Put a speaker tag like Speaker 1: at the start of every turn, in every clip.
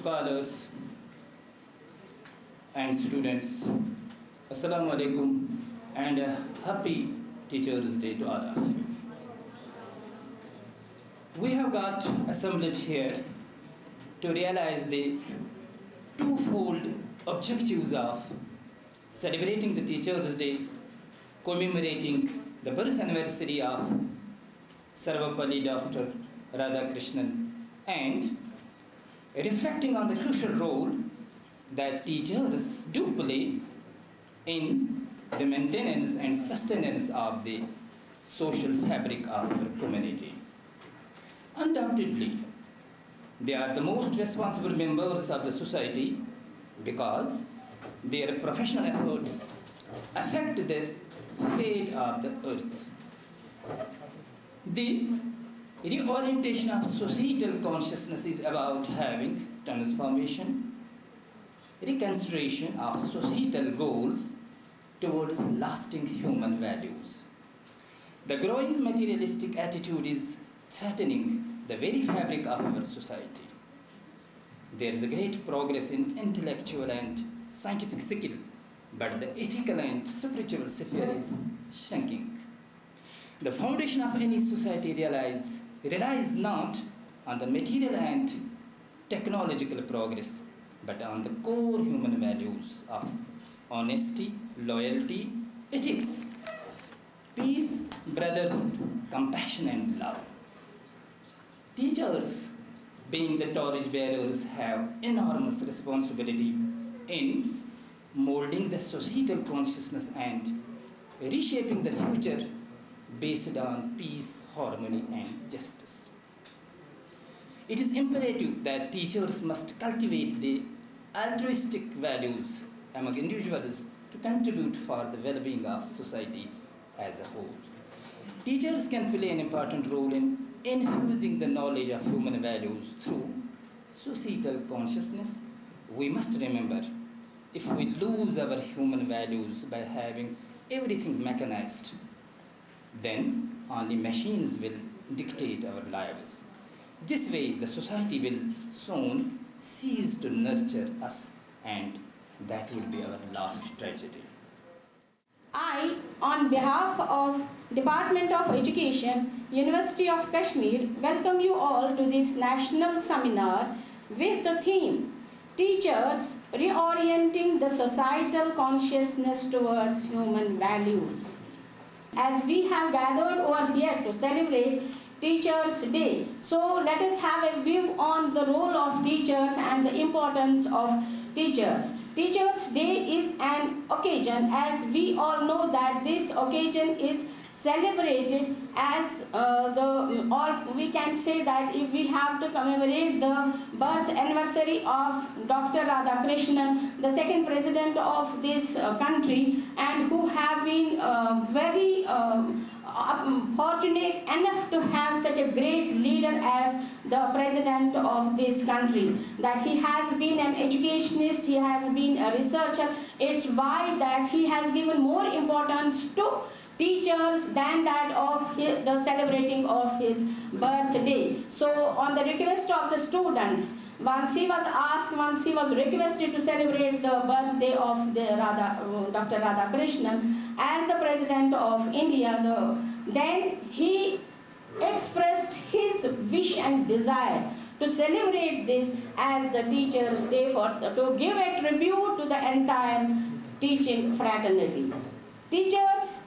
Speaker 1: scholars, and students. Assalamu alaikum and a happy Teachers' Day to all of you. We have got assembled here to realize the twofold objectives of celebrating the Teachers' Day, commemorating the birth anniversary of Sarvepalli Dr. Radhakrishnan, and reflecting on the crucial role that teachers do play in the maintenance and sustenance of the social fabric of our community. Undoubtedly, they are the most responsible members of the society because their professional efforts affect the fate of the earth. The reorientation of societal consciousness is about having transformation, reconsideration of societal goals towards lasting human values. The growing materialistic attitude is threatening the very fabric of our society. There is a great progress in intellectual and scientific skill, but the ethical and spiritual sphere is shrinking. The foundation of any society relies, relies not on the material and technological progress, but on the core human values of honesty, loyalty, ethics, peace, brotherhood, compassion, and love. Teachers, being the torch bearers, have enormous responsibility in molding the societal consciousness and reshaping the future based on peace, harmony, and justice. It is imperative that teachers must cultivate the altruistic values among individuals to contribute for the well-being of society as a whole. Teachers can play an important role in infusing the knowledge of human values through societal consciousness. We must remember if we lose our human values by having everything mechanized, then only machines will dictate our lives. This way, the society will soon cease to nurture us, and that will be our last tragedy.
Speaker 2: I, on behalf of Department of Education, University of Kashmir, welcome you all to this national seminar with the theme Teachers Reorienting the Societal Consciousness Towards Human Values. As we have gathered over here to celebrate Teachers' Day, so let us have a view on the role of teachers and the importance of teachers. Teachers' Day is an occasion as we all know that this occasion is celebrated as uh, the or we can say that if we have to commemorate the birth anniversary of Dr. Radhakrishnan, the second president of this uh, country and who have been uh, very um, fortunate enough to have such a great leader as the president of this country that he has been an educationist he has been a researcher it's why that he has given more importance to teachers than that of his, the celebrating of his birthday so on the request of the students once he was asked, once he was requested to celebrate the birthday of the Radha, uh, Dr. Radhakrishnan as the President of India, the, then he expressed his wish and desire to celebrate this as the Teachers' Day for to give a tribute to the entire teaching fraternity. Teachers'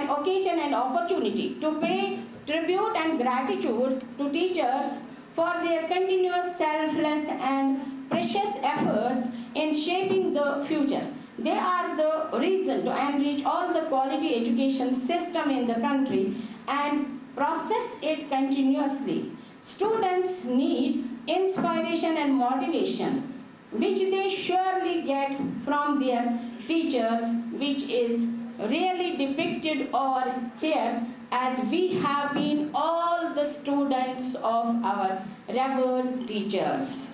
Speaker 2: an occasion and opportunity to pay tribute and gratitude to teachers for their continuous selfless and precious efforts in shaping the future. They are the reason to enrich all the quality education system in the country and process it continuously. Students need inspiration and motivation, which they surely get from their teachers, which is really depicted over here as we have been all the students of our revered teachers.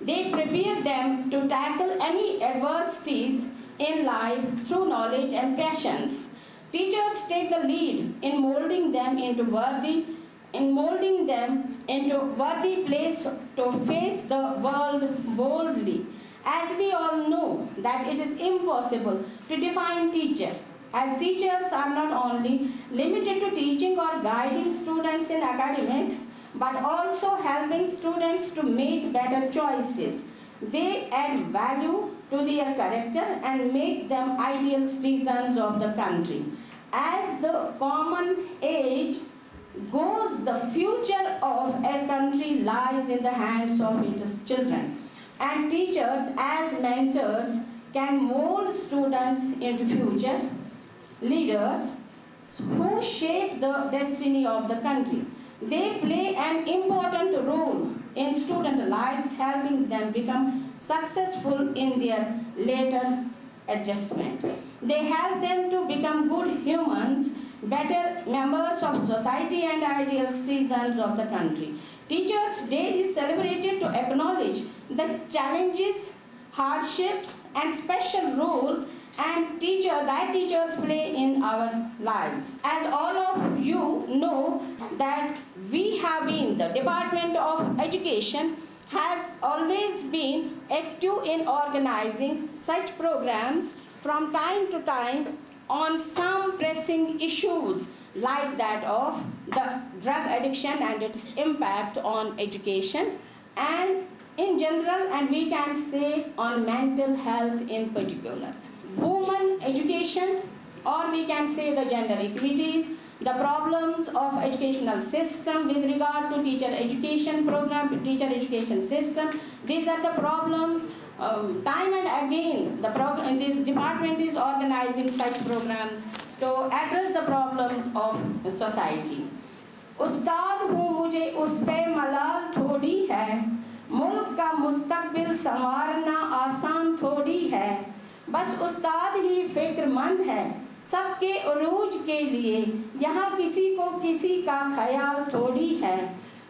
Speaker 2: They prepare them to tackle any adversities in life through knowledge and passions. Teachers take the lead in molding them into worthy in molding them into worthy place to face the world boldly. As we all know that it is impossible to define teacher as teachers are not only limited to teaching or guiding students in academics but also helping students to make better choices. They add value to their character and make them ideal citizens of the country. As the common age goes, the future of a country lies in the hands of its children. And teachers as mentors can mold students into future leaders who shape the destiny of the country. They play an important role in student lives, helping them become successful in their later adjustment. They help them to become good humans, better members of society and ideal citizens of the country. Teachers' Day is celebrated to acknowledge the challenges, hardships, and special roles and teacher that teachers play in our lives. As all of you know that we have been the Department of Education has always been active in organizing such programs from time to time on some pressing issues like that of the drug addiction and its impact on education and in general and we can say on mental health in particular. Women education or we can say the gender equities, the problems of educational system with regard to teacher education program, teacher education system. These are the problems um, time and again the program this department is organizing such programs to address the problems of society. उस्ताद हूँ मुझे उस पे मलाल थोड़ी है। मुल्क का मुस्तकबिल संवारना आसान थोड़ी है। बस उस्ताद ही फिक्रमंद है। सबके अरूज के लिए यहाँ किसी को किसी का ख्याल थोड़ी है।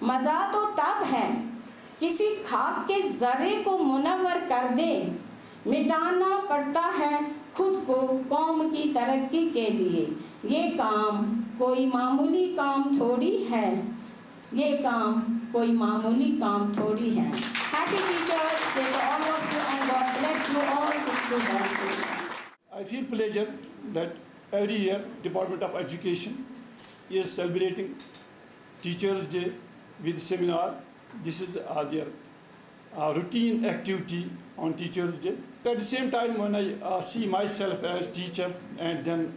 Speaker 2: मज़ा तो तब है। किसी खाक के ज़र्रे को मुनवर कर दे। मिटाना पड़ता है खुद को कौम की तरक्की के लिए ये काम कोई मामूली काम थोड़ी है ये काम कोई मामूली काम थोड़ी है
Speaker 3: I feel pleasure that every year Department of Education is celebrating Teachers Day with seminar. This is uh, their uh, routine activity on Teachers Day. At the same time, when I uh, see myself as teacher and then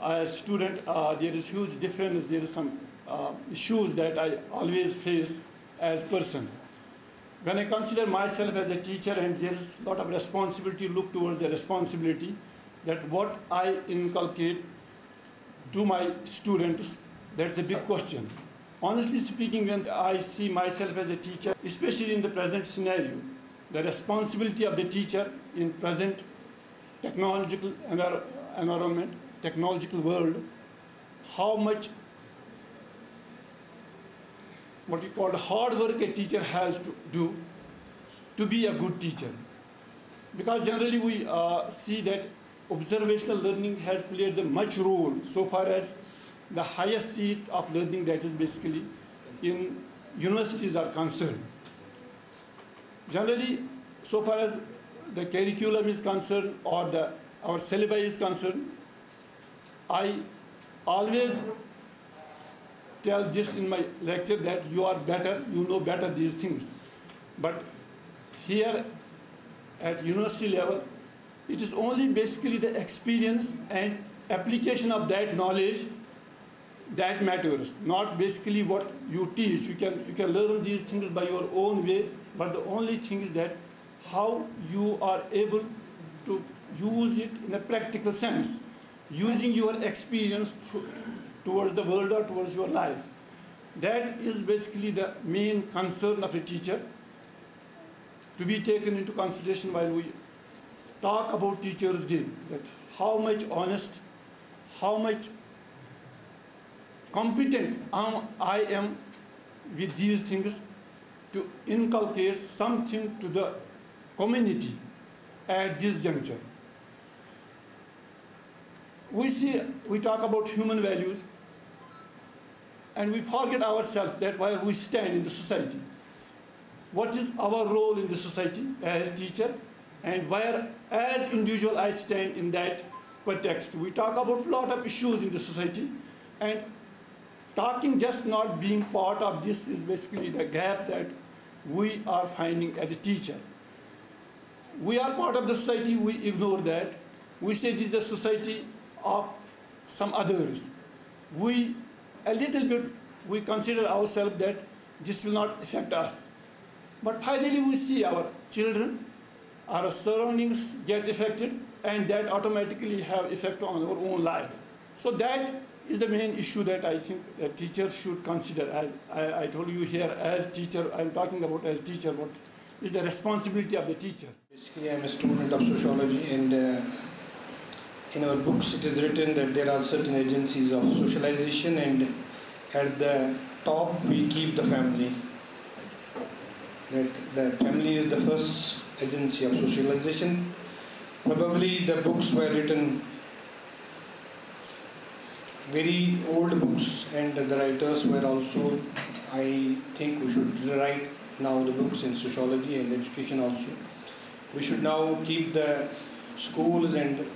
Speaker 3: as student, uh, there is huge difference. There is some uh, issues that I always face as person. When I consider myself as a teacher and there is a lot of responsibility, look towards the responsibility that what I inculcate to my students, that's a big question. Honestly speaking, when I see myself as a teacher, especially in the present scenario, the responsibility of the teacher in present technological environment, technological world, how much what you call hard work a teacher has to do to be a good teacher. Because generally we uh, see that observational learning has played the much role so far as the highest seat of learning that is basically in universities are concerned. Generally, so far as the curriculum is concerned or the our syllabi is concerned, I always tell this in my lecture that you are better, you know better these things. But here at university level, it is only basically the experience and application of that knowledge that matters, not basically what you teach. You can, you can learn these things by your own way, but the only thing is that how you are able to use it in a practical sense, using your experience to- towards the world or towards your life. That is basically the main concern of a teacher to be taken into consideration while we talk about Teachers' Day. That how much honest, how much competent am, I am with these things to inculcate something to the community at this juncture. We see, we talk about human values, and we forget ourselves that while we stand in the society, what is our role in the society as teacher and where as individual I stand in that context. We talk about a lot of issues in the society and talking just not being part of this is basically the gap that we are finding as a teacher. We are part of the society, we ignore that. We say this is the society of some others. We, a little bit, we consider ourselves that this will not affect us. But finally, we see our children, our surroundings get affected, and that automatically have effect on our own life. So that is the main issue that I think that teacher should consider. I, I, I told you here as teacher, I'm talking about as teacher, what is the responsibility of the teacher.
Speaker 4: Basically, I'm a student of sociology, and uh, in our books it is written that there are certain agencies of socialization, and at the top we keep the family. That the family is the first agency of socialization. Probably the books were written very old books, and the writers were also. I think we should write now the books in sociology and education also. We should now keep the schools and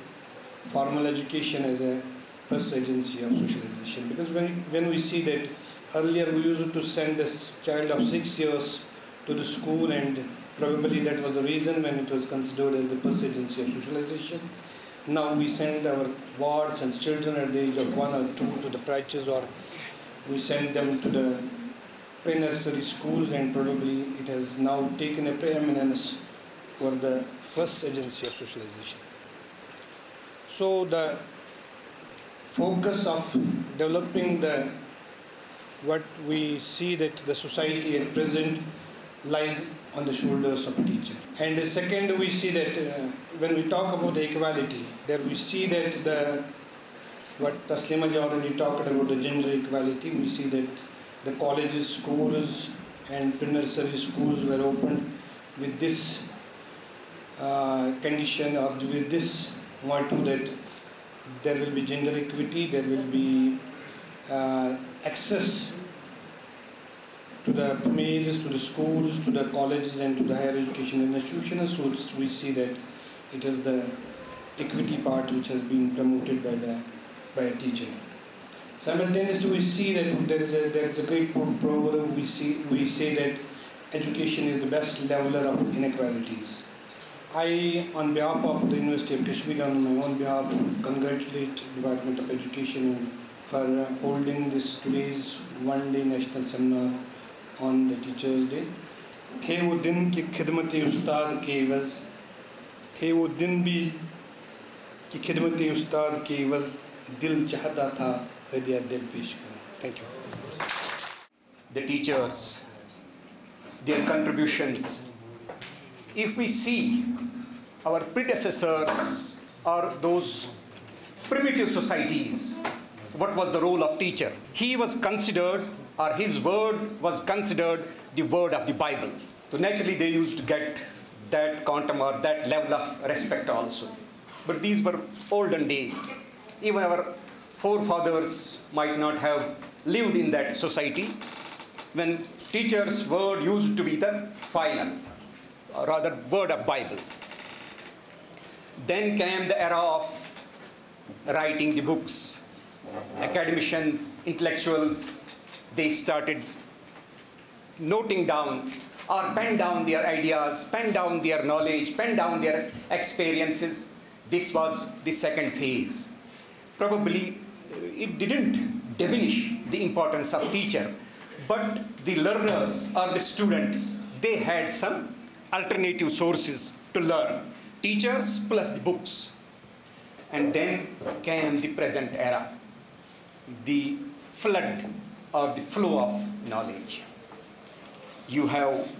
Speaker 4: formal education as a first agency of socialization because when, when we see that earlier we used to send a child of six years to the school and probably that was the reason when it was considered as the first agency of socialization. Now we send our wards and children at the age of one or two to the crèches or we send them to the pre-nursery schools and probably it has now taken a preeminence for the first agency of socialization. So the focus of developing the what we see that the society at present lies on the shoulders of a teacher. And second, we see that uh, when we talk about the equality, there we see that the what Taslima already talked about the gender equality. We see that the colleges, schools, and pre-nursery schools were opened with this uh, condition or with this motto that there will be gender equity, there will be uh, access to the males, to the schools, to the colleges, and to the higher education institutions. So we see that it is the equity part which has been promoted by the by a teacher. Simultaneously, we see that there is a there is a great program. We see we say that education is the best leveler of inequalities. I, on behalf of the University of Kashmir, on my own behalf, congratulate Department of Education for holding this today's one-day national seminar on the teachers day थे वो दिन कि खिदमत उस्ताद के इवज। थे वो दिन भी कि खिदमत उस्ताद के वज दिल चाहता था, हदिया दिल पेश करूँ। Thank you
Speaker 5: the teachers their contributions if we see our predecessors और those primitive societies, what was the role of teacher? He was considered or his word was considered the word of the Bible. So naturally, they used to get that quantum or that level of respect also. But these were olden days. Even our forefathers might not have lived in that society when teacher's word used to be the final, or rather word of Bible. Then came the era of writing the books. Academicians, intellectuals, they started noting down or pen down their ideas, pen down their knowledge, pen down their experiences. This was the second phase. Probably uh, it didn't diminish the importance of teacher, but the learners or the students, they had some alternative sources to learn. Teachers plus the books. And then came the present era, the flood or the flow of knowledge. You have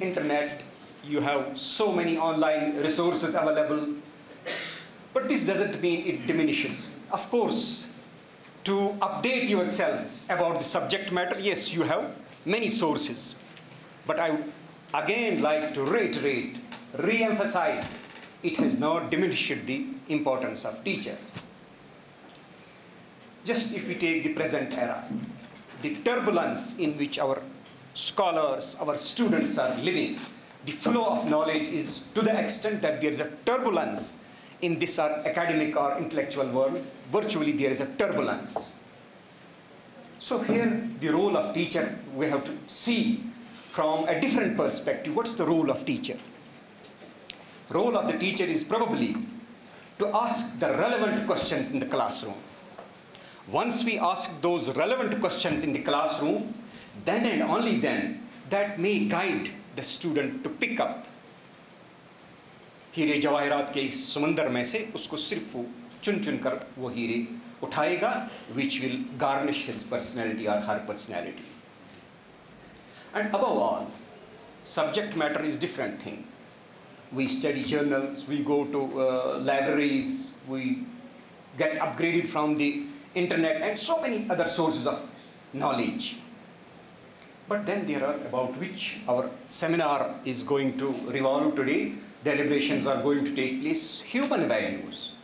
Speaker 5: internet, you have so many online resources available, but this doesn't mean it diminishes. Of course, to update yourselves about the subject matter, yes, you have many sources. But I again like to reiterate, re-emphasize, it has not diminished the importance of teacher. Just if we take the present era, the turbulence in which our scholars, our students are living, the flow of knowledge is to the extent that there is a turbulence in this our academic or intellectual world, virtually there is a turbulence. So here the role of teacher, we have to see from a different perspective. What's the role of teacher? Role of the teacher is probably to ask the relevant questions in the classroom. Once we ask those relevant questions in the classroom, then and only then that may guide the student to pick up हीरे जवाहरात के इस समंदर में से उसको सिर्फ वो चुन चुन कर वो हीरे उठाएगा which will garnish his personality और हर personality and above all subject matter is different thing we study journals we go to uh, libraries we get upgraded from the internet and so many other sources of knowledge but then there are about which our seminar is going to revolve today deliberations are going to take place, human values.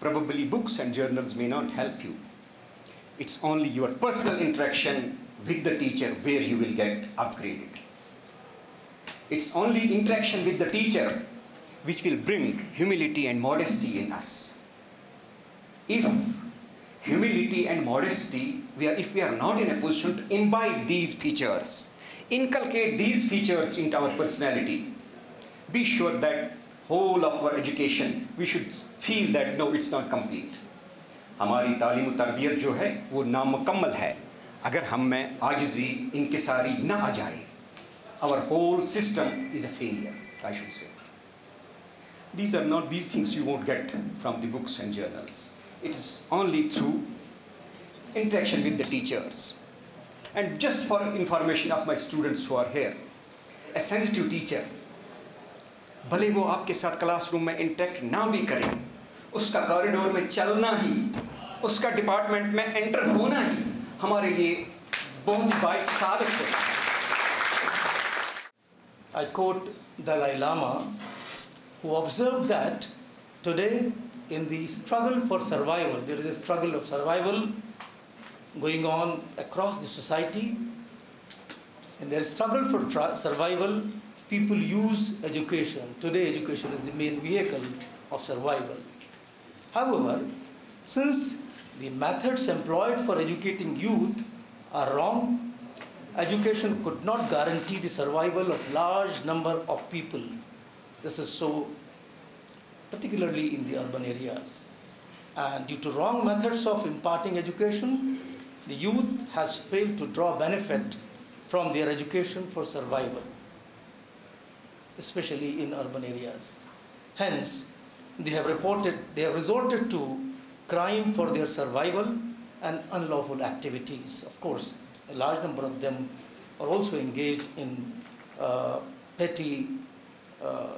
Speaker 5: Probably books and journals may not help you. It's only your personal interaction with the teacher where you will get upgraded. It's only interaction with the teacher which will bring humility and modesty in us. If humility and modesty, we are, if we are not in a position to imbibe these features, inculcate these features into our personality, be sure that whole of our education we should feel that no it's not complete हमारी तालीम तरबियत जो है वो नामुकम्मल है अगर हम में आजिज़ी इनकसारी ना आ जाए our whole system is a failure I should say these are not these things you won't get from the books and journals it is only through interaction with the teachers and just for information of my students who are here a sensitive teacher भले वो आपके साथ classroom में intact ना भी करें उसका corridor में चलना ही उसका डिपार्टमेंट में एंटर होना ही हमारे लिए बहुत ही बाइस साबित है
Speaker 6: I quote Dalai Lama, who observed that today, in the struggle for survival, there is a struggle of survival going on across the society. In their struggle for survival, people use education. Today, education is the main vehicle of survival. However, since the methods employed for educating youth are wrong, education could not guarantee the survival of large number of people. This is so particularly in the urban areas. And due to wrong methods of imparting education, the youth has failed to draw benefit from their education for survival especially in urban areas. Hence, they have reported, they have resorted to crime for their survival and unlawful activities. Of course, a large number of them are also engaged in uh, petty uh,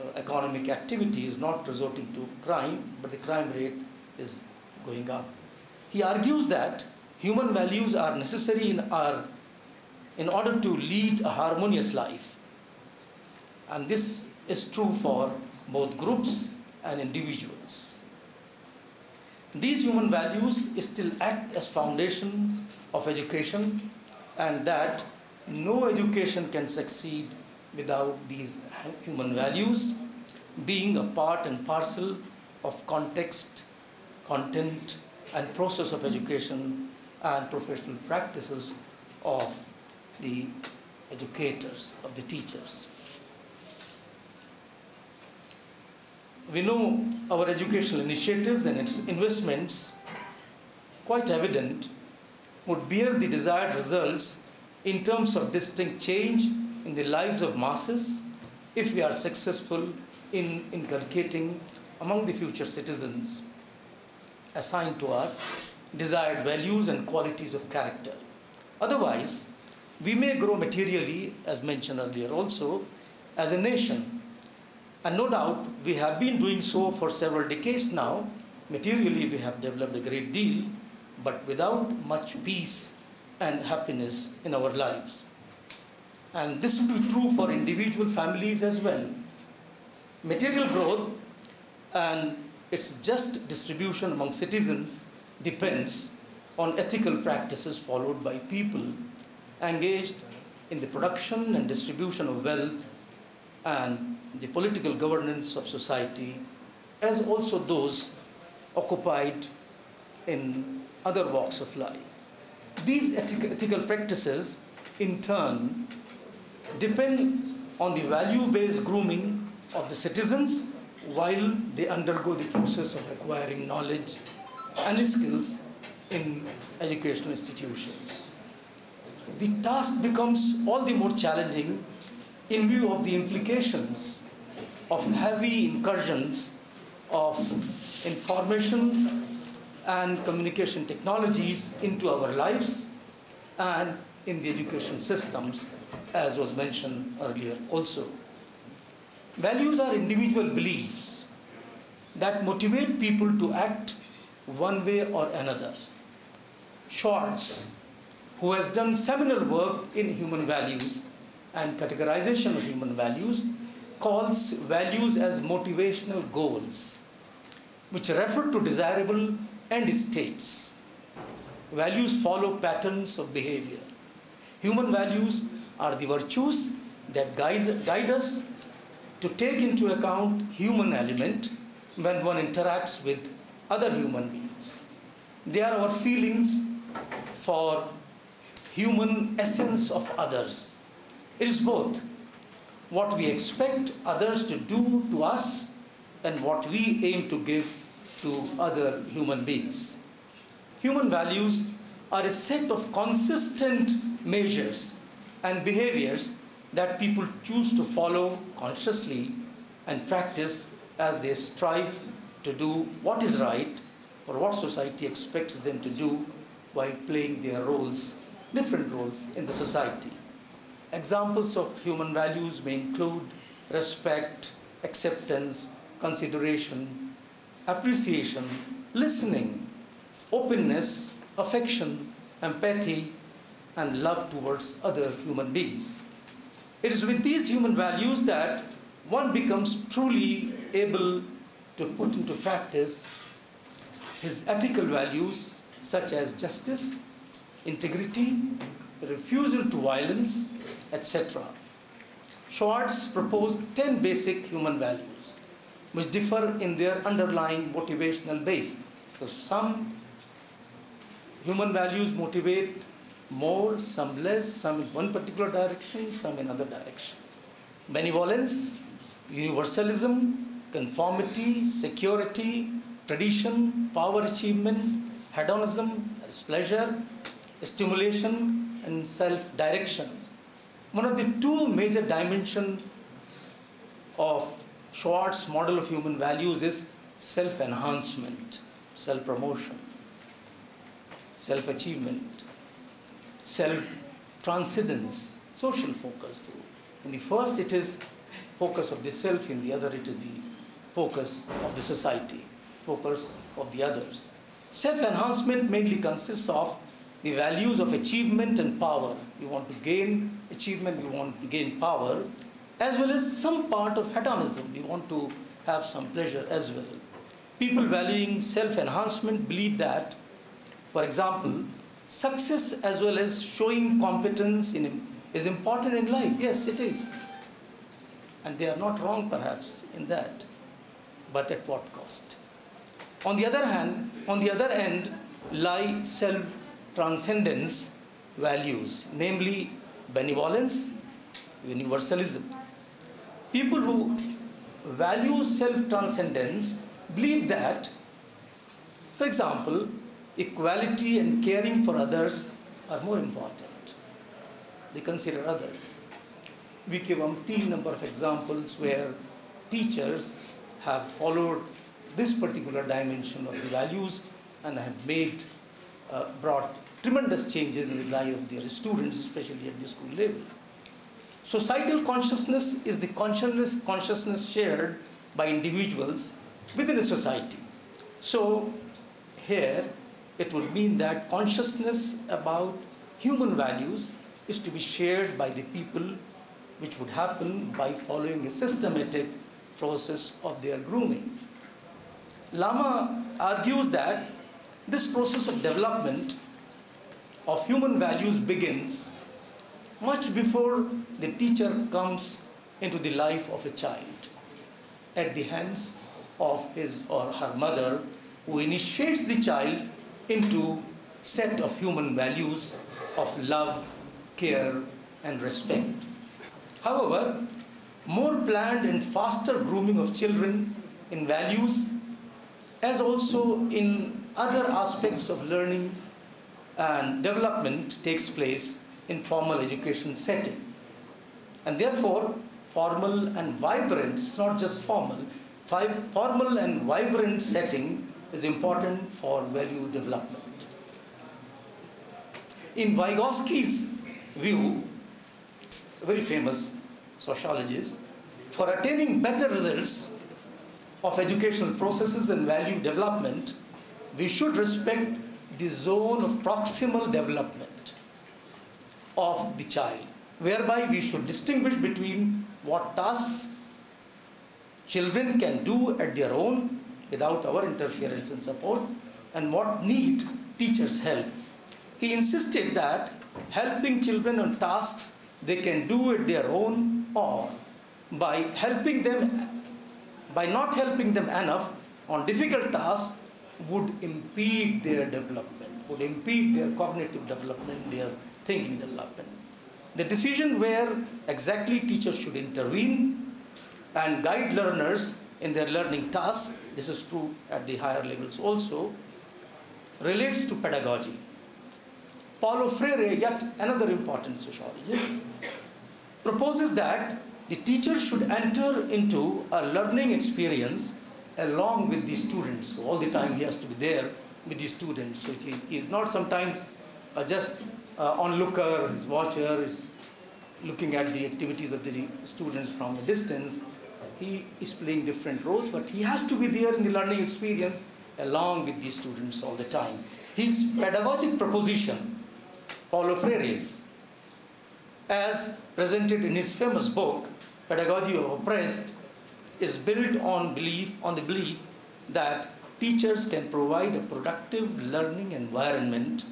Speaker 6: uh, economic activities, not resorting to crime, but the crime rate is going up. He argues that human values are necessary in our in order to lead a harmonious life. And this is true for both groups and individuals. These human values still act as foundation of education and that no education can succeed without these human values being a part and parcel of context, content and process of education and professional practices of the educators, of the teachers. We know our educational initiatives and its investments, quite evident, would bear the desired results in terms of distinct change in the lives of masses if we are successful in inculcating among the future citizens assigned to us desired values and qualities of character. Otherwise, we may grow materially, as mentioned earlier also, as a nation. And no doubt, we have been doing so for several decades now. Materially, we have developed a great deal, but without much peace and happiness in our lives. And this will be true for individual families as well. Material growth and its just distribution among citizens depends on ethical practices followed by people engaged in the production and distribution of wealth and the political governance of society, as also those occupied in other walks of life. These ethical practices, in turn, depend on the value based grooming of the citizens while they undergo the process of acquiring knowledge and skills in educational institutions. The task becomes all the more challenging in view of the implications of heavy incursions of information and communication technologies into our lives and in the education systems, as was mentioned earlier also. Values are individual beliefs that motivate people to act one way or another. Schwartz, who has done seminal work in human values and categorization of human values, calls values as motivational goals, which refer to desirable end states. Values follow patterns of behavior. Human values are the virtues that guide, guide us to take into account human element when one interacts with other human beings. They are our feelings for human essence of others. It is both what we expect others to do to us and what we aim to give to other human beings. Human values are a set of consistent measures and behaviors that people choose to follow consciously and practice as they strive to do what is right or what society expects them to do while playing their roles, different roles in the society. Examples of human values may include respect, acceptance, consideration, appreciation, listening, openness, affection, empathy, and love towards other human beings. It is with these human values that one becomes truly able to put into practice his ethical values such as justice, integrity, refusal to violence, etc. Schwartz proposed 10 basic human values which differ in their underlying motivational base. So some human values motivate more, some less, some in one particular direction, some in another direction. Benevolence, universalism, conformity, security, tradition, power achievement, hedonism, that is pleasure, stimulation, and self-direction. One of the two major dimensions of Schwartz's model of human values is self-enhancement, self-promotion, self-achievement, self-transcendence, social focus. In the first, it is focus of the self. In the other, it is the focus of the society, focus of the others. Self-enhancement mainly consists of the values of achievement and power. We want to gain achievement, we want to gain power, as well as some part of hedonism. We want to have some pleasure as well. People valuing self-enhancement believe that, for example, success as well as showing competence in, is important in life. Yes, it is. And they are not wrong perhaps in that. But at what cost? On the other hand, on the other end lie self-transcendence values, namely benevolence, universalism. People who value self-transcendence believe that, for example, equality and caring for others are more important. They consider others. We give umpteen number of examples where teachers have followed this particular dimension of the values and have made, uh, brought tremendous changes in the life of their students, especially at the school level. Societal consciousness is the consciousness, consciousness shared by individuals within a society. So here it would mean that consciousness about human values is to be shared by the people which would happen by following a systematic process of their grooming. Lama argues that this process of development of human values begins much before the teacher comes into the life of a child at the hands of his or her mother who initiates the child into set of human values of love care and respect. However more planned and faster grooming of children in values as also in other aspects of learning and development takes place in formal education setting. And therefore formal and vibrant it's not just formal formal and vibrant setting is important for value development. In vygotsky's view a very famous sociologist for attaining better results of educational processes and value development we should respect the zone of proximal development of the child, whereby we should distinguish between what tasks children can do at their own without our interference and support and what need teachers' help. He insisted that helping children on tasks they can do it their own or by helping them by not helping them enough on difficult tasks would impede their development, would impede their cognitive development, their thinking development. The decision where exactly teachers should intervene and guide learners in their learning tasks, this is true at the higher levels also, relates to pedagogy. Paulo Freire, yet another important sociologist, proposes that the teacher should enter into a learning experience along with the students. So all the time he has to be there with the students. So he is not sometimes uh, just uh, onlooker, his watcher, is looking at the activities of the students from a distance. He is playing different roles, but he has to be there in the learning experience along with the students all the time. His pedagogic proposition, Paulo Freire's, as presented in his famous book, Pedagogy of Oppressed, is built on belief on the belief that teachers can provide a productive learning environment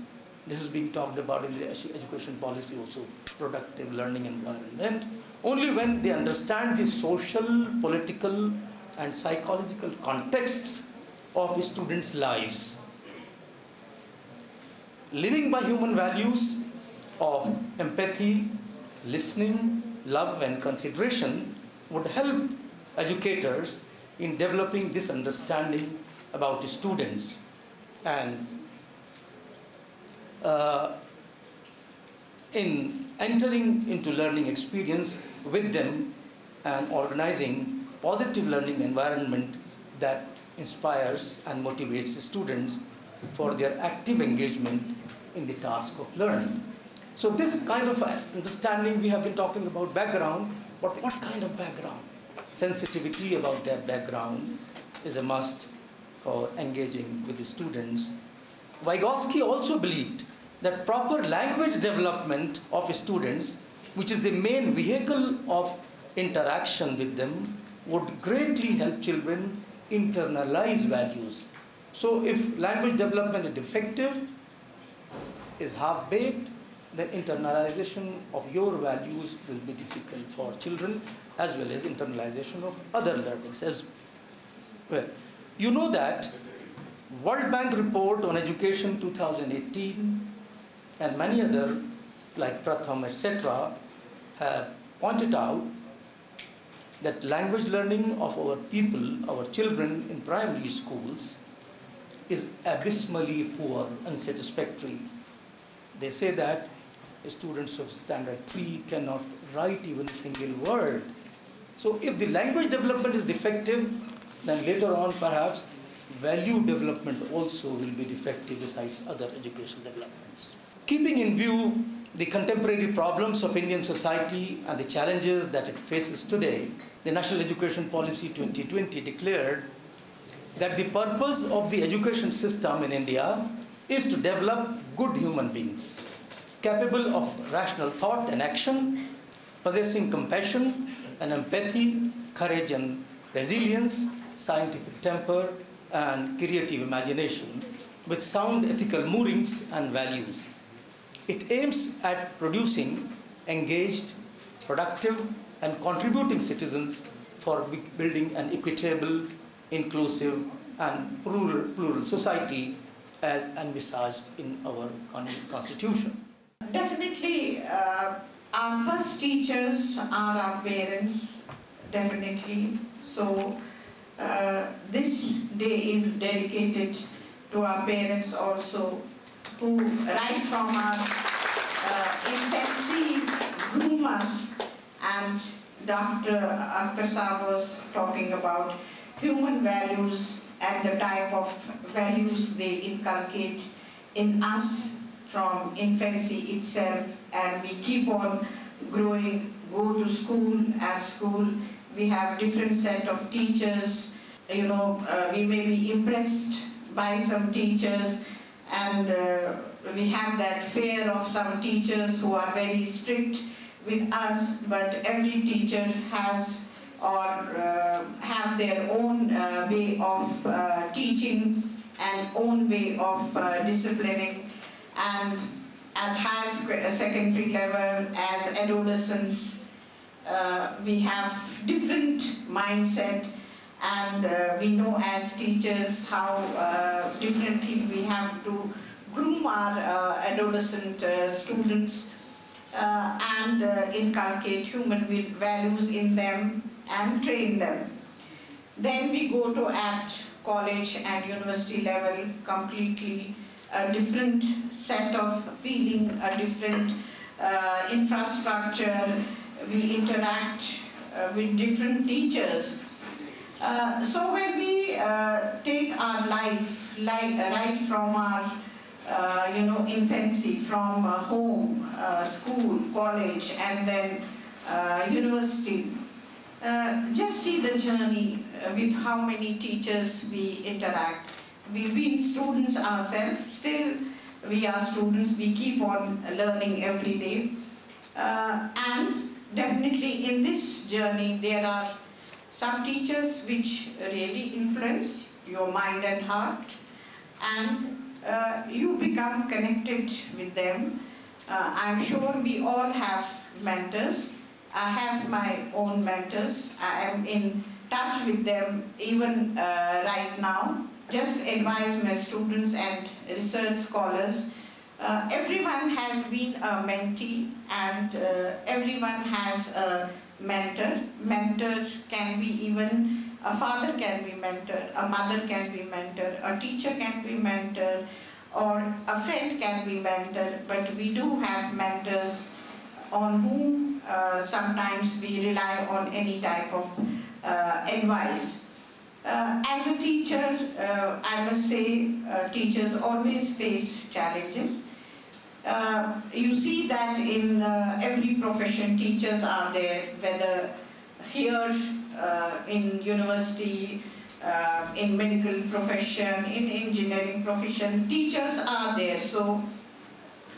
Speaker 6: this is being talked about in the education policy also productive learning environment only when they understand the social political and psychological contexts of students lives. Living by human values of empathy listening love and consideration would help educators in developing this understanding about students. And uh, in entering into learning experience with them and organizing positive learning environment that inspires and motivates students for their active engagement in the task of learning. So this kind of understanding we have been talking about background, but what kind of background? sensitivity about their background is a must for engaging with the students. Vygotsky also believed that proper language development of students, which is the main vehicle of interaction with them, would greatly help children internalize values. So if language development is defective, is half-baked, then internalization of your values will be difficult for children as well as internalization of other learnings as well. You know that World Bank report on education 2018 and many other like Pratham etc. have pointed out that language learning of our people, our children in primary schools is abysmally poor, and unsatisfactory. They say that students of standard 3 cannot write even a single word so if the language development is defective, then later on perhaps value development also will be defective besides other educational developments. Keeping in view the contemporary problems of Indian society and the challenges that it faces today, the National Education Policy 2020 declared that the purpose of the education system in India is to develop good human beings, capable of rational thought and action, possessing compassion, and empathy, courage and resilience, scientific temper, and creative imagination with sound ethical moorings and values. It aims at producing engaged, productive, and contributing citizens for building an equitable, inclusive, and plural, plural society as envisaged in our constitution.
Speaker 7: Definitely, uh, our first teachers are our parents, definitely. So, uh, this day is dedicated to our parents also, who right from our uh, infancy groom and Dr. Akhtar was talking about human values and the type of values they inculcate in us from infancy itself and we keep on growing, go to school, at school we have different set of teachers, you know, uh, we may be impressed by some teachers and uh, we have that fear of some teachers who are very strict with us, but every teacher has or uh, have their own uh, way of teaching and own way of disciplining. And at higher secondary level as adolescents uh, we have different mindset and uh, we know as teachers how differently we have to groom our adolescent students uh, and uh, inculcate human values in them and train them. Then we go to at college and university level completely a different set of feeling, a different uh, infrastructure. We interact uh, with different teachers. Uh, so when we uh, take our life like, right from our uh, you know, infancy from uh, home, uh, school, college, and then uh, university. Uh, just see the journey with how many teachers we interact. We've been students ourselves, still we are students, we keep on learning every day. and definitely in this journey there are some teachers which really influence your mind and heart and uh, you become connected with them. Uh, I'm sure we all have mentors. I have my own mentors. I am in touch with them even uh, right now. Just advise my students and research scholars. Uh, everyone has been a mentee and uh, everyone has a mentor. Mentor can be even a father can be mentor, a mother can be mentor, a teacher can be mentor, or a friend can be mentor, but we do have mentors on whom uh, sometimes we rely on any type of uh, advice. Uh, as a teacher, uh, I must say uh, teachers always face challenges. Uh, you see that in every profession teachers are there, whether here uh, in university, uh, in medical profession, in engineering profession, teachers are there. So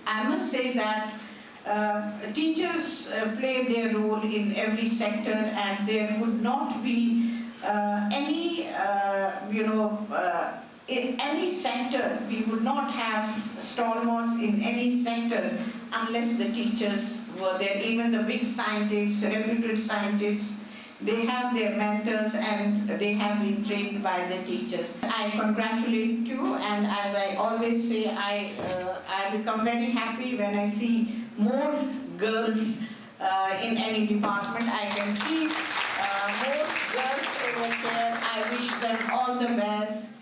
Speaker 7: I must say that uh, teachers uh, play their role in every sector and there would not be uh, any, uh, you know, in any sector, we would not have stalwarts in any sector unless the teachers were there. Even the big scientists, reputed scientists, they have their mentors and they have been trained by the teachers. I congratulate you and as I always say, I, uh, I become very happy when I see more girls uh, in any department. I can see uh, more girls over there. I wish them all the best.